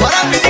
Agora me